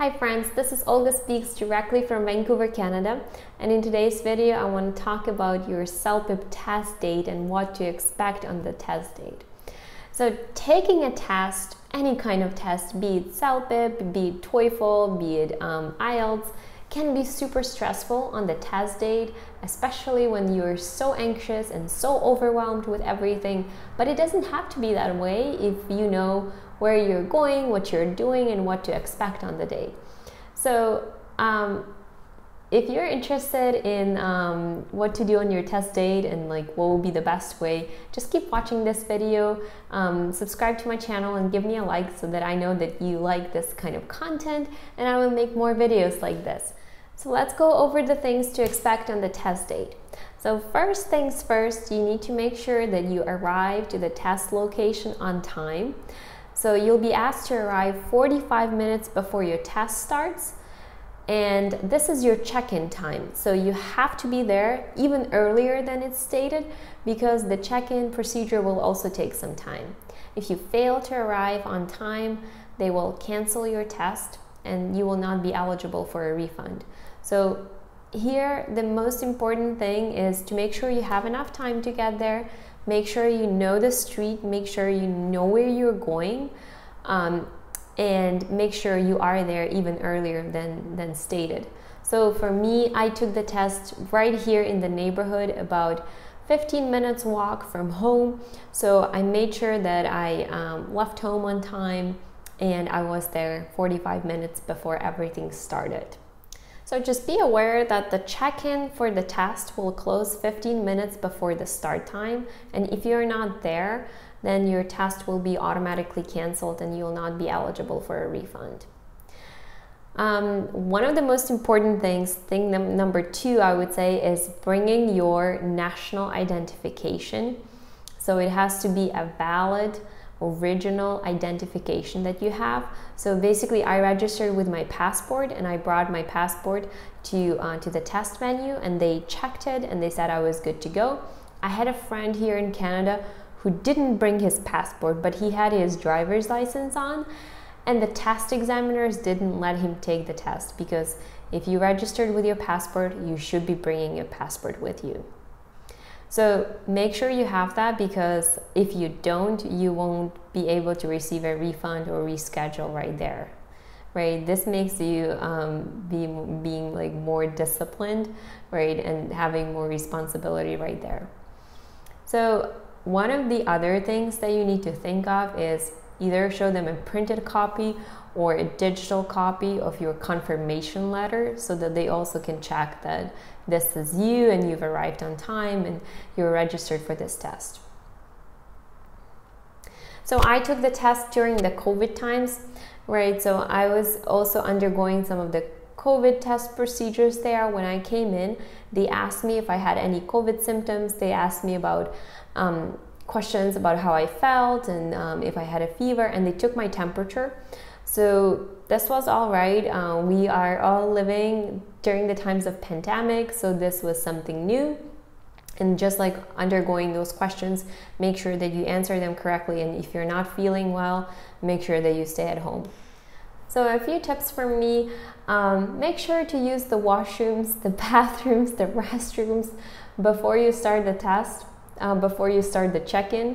Hi friends, this is Olga Speaks directly from Vancouver, Canada. And in today's video, I want to talk about your CELPIP test date and what to expect on the test date. So taking a test, any kind of test, be it CELPIP, be it TOEFL, be it um, IELTS, can be super stressful on the test date, especially when you're so anxious and so overwhelmed with everything. But it doesn't have to be that way if you know where you're going, what you're doing, and what to expect on the day. So, um, if you're interested in um, what to do on your test date and like what will be the best way, just keep watching this video, um, subscribe to my channel and give me a like so that I know that you like this kind of content and I will make more videos like this. So let's go over the things to expect on the test date. So first things first, you need to make sure that you arrive to the test location on time. So you'll be asked to arrive 45 minutes before your test starts. And this is your check-in time. So you have to be there even earlier than it's stated because the check-in procedure will also take some time. If you fail to arrive on time, they will cancel your test and you will not be eligible for a refund. So here, the most important thing is to make sure you have enough time to get there, make sure you know the street, make sure you know where you're going, um, and make sure you are there even earlier than, than stated. So for me, I took the test right here in the neighborhood, about 15 minutes walk from home. So I made sure that I um, left home on time and I was there 45 minutes before everything started. So just be aware that the check-in for the test will close 15 minutes before the start time. And if you're not there, then your test will be automatically canceled and you'll not be eligible for a refund. Um, one of the most important things, thing num number two, I would say, is bringing your national identification. So it has to be a valid original identification that you have. So basically, I registered with my passport and I brought my passport to, uh, to the test venue and they checked it and they said I was good to go. I had a friend here in Canada who didn't bring his passport, but he had his driver's license on. And the test examiners didn't let him take the test because if you registered with your passport, you should be bringing your passport with you. So make sure you have that because if you don't, you won't be able to receive a refund or reschedule right there. Right, this makes you um, be being like more disciplined, right, and having more responsibility right there. So one of the other things that you need to think of is either show them a printed copy or a digital copy of your confirmation letter so that they also can check that this is you and you've arrived on time and you're registered for this test. So I took the test during the COVID times, right? So I was also undergoing some of the COVID test procedures there. When I came in, they asked me if I had any COVID symptoms. They asked me about um, questions about how I felt and um, if I had a fever, and they took my temperature. So this was all right. Uh, we are all living during the times of pandemic, so this was something new. And just like undergoing those questions, make sure that you answer them correctly. And if you're not feeling well, make sure that you stay at home. So a few tips from me, um, make sure to use the washrooms, the bathrooms, the restrooms before you start the test, uh, before you start the check-in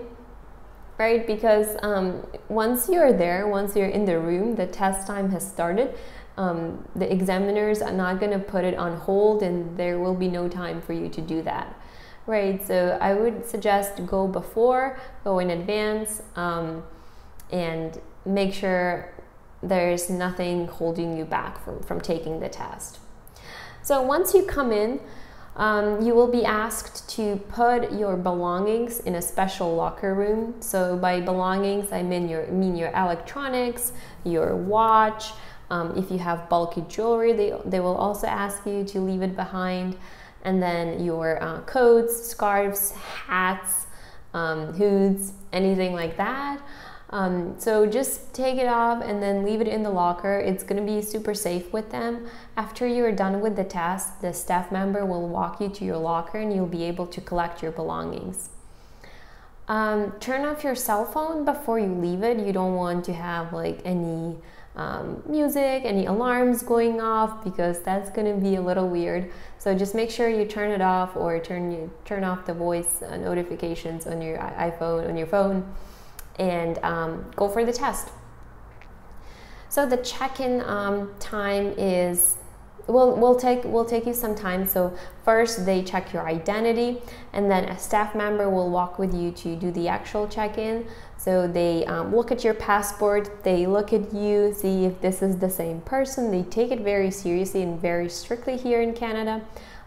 right? Because um, once you're there, once you're in the room, the test time has started. Um, the examiners are not going to put it on hold, and there will be no time for you to do that, right? So I would suggest go before, go in advance, um, and make sure there's nothing holding you back from, from taking the test. So once you come in, um, you will be asked to put your belongings in a special locker room. So by belongings, I mean your mean your electronics, your watch. Um, if you have bulky jewelry, they, they will also ask you to leave it behind. And then your uh, coats, scarves, hats, um, hoods, anything like that. Um, so just take it off and then leave it in the locker. It's going to be super safe with them. After you're done with the test, the staff member will walk you to your locker and you'll be able to collect your belongings. Um, turn off your cell phone before you leave it. You don't want to have like any um, music, any alarms going off, because that's going to be a little weird. So just make sure you turn it off or turn you turn off the voice uh, notifications on your iPhone on your phone, and um, go for the test. So the check-in um, time is will will take will take you some time. So first they check your identity, and then a staff member will walk with you to do the actual check-in. So they um, look at your passport, they look at you, see if this is the same person. They take it very seriously and very strictly here in Canada.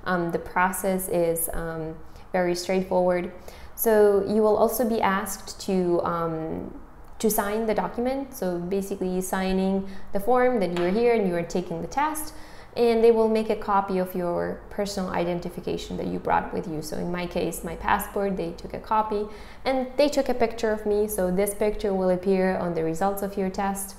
Um, the process is um, very straightforward. So you will also be asked to um, to sign the document. So basically, signing the form that you're here and you're taking the test and they will make a copy of your personal identification that you brought with you. So in my case, my passport, they took a copy and they took a picture of me. So this picture will appear on the results of your test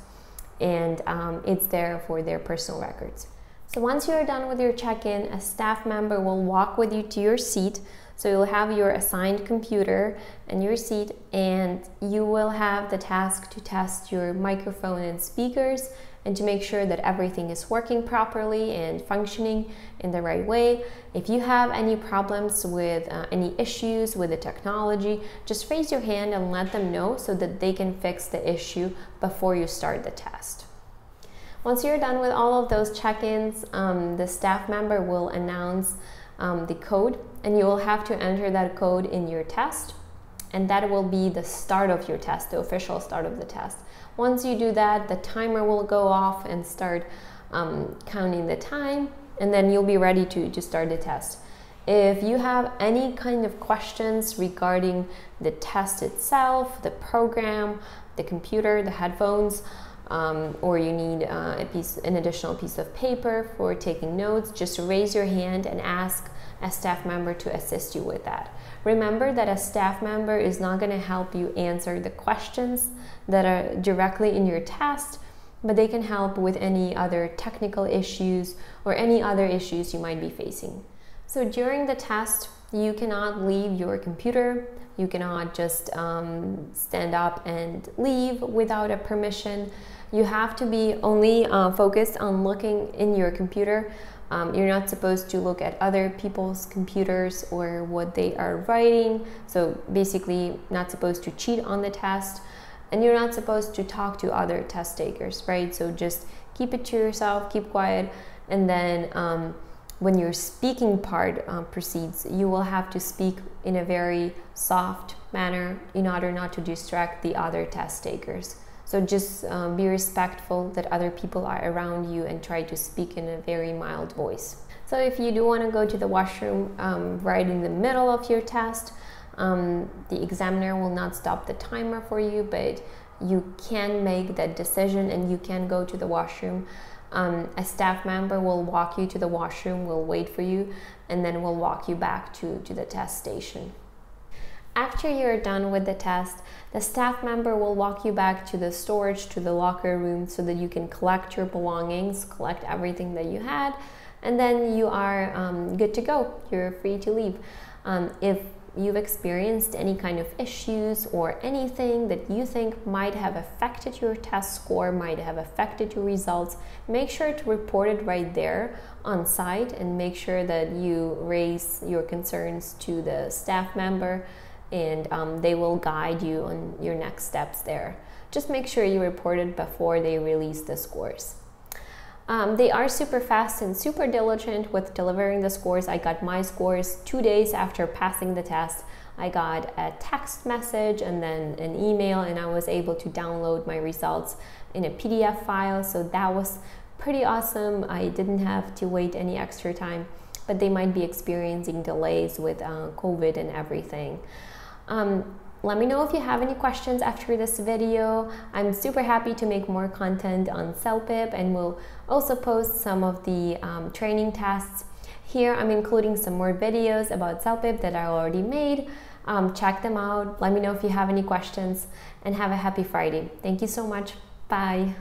and um, it's there for their personal records. So once you're done with your check-in, a staff member will walk with you to your seat. So you'll have your assigned computer and your seat and you will have the task to test your microphone and speakers and to make sure that everything is working properly and functioning in the right way. If you have any problems with uh, any issues with the technology, just raise your hand and let them know so that they can fix the issue before you start the test. Once you're done with all of those check-ins, um, the staff member will announce um, the code and you will have to enter that code in your test and that will be the start of your test, the official start of the test. Once you do that, the timer will go off and start um, counting the time, and then you'll be ready to, to start the test. If you have any kind of questions regarding the test itself, the program, the computer, the headphones, um, or you need uh, a piece, an additional piece of paper for taking notes, just raise your hand and ask a staff member to assist you with that. Remember that a staff member is not going to help you answer the questions that are directly in your test, but they can help with any other technical issues or any other issues you might be facing. So during the test, you cannot leave your computer. You cannot just um, stand up and leave without a permission. You have to be only uh, focused on looking in your computer um, you're not supposed to look at other people's computers or what they are writing. So basically, not supposed to cheat on the test. And you're not supposed to talk to other test takers, right? So just keep it to yourself, keep quiet, and then um, when your speaking part uh, proceeds, you will have to speak in a very soft manner in order not to distract the other test takers. So just um, be respectful that other people are around you and try to speak in a very mild voice. So if you do want to go to the washroom um, right in the middle of your test, um, the examiner will not stop the timer for you, but you can make that decision and you can go to the washroom. Um, a staff member will walk you to the washroom, will wait for you, and then will walk you back to, to the test station. After you're done with the test, the staff member will walk you back to the storage, to the locker room, so that you can collect your belongings, collect everything that you had, and then you are um, good to go. You're free to leave. Um, if you've experienced any kind of issues or anything that you think might have affected your test score, might have affected your results, make sure to report it right there on site and make sure that you raise your concerns to the staff member and um, they will guide you on your next steps there. Just make sure you report it before they release the scores. Um, they are super fast and super diligent with delivering the scores. I got my scores two days after passing the test. I got a text message and then an email, and I was able to download my results in a PDF file. So that was pretty awesome. I didn't have to wait any extra time, but they might be experiencing delays with uh, COVID and everything. Um, let me know if you have any questions after this video. I'm super happy to make more content on CELPIP and will also post some of the um, training tests. Here I'm including some more videos about CELPIP that I already made. Um, check them out. Let me know if you have any questions and have a happy Friday. Thank you so much. Bye.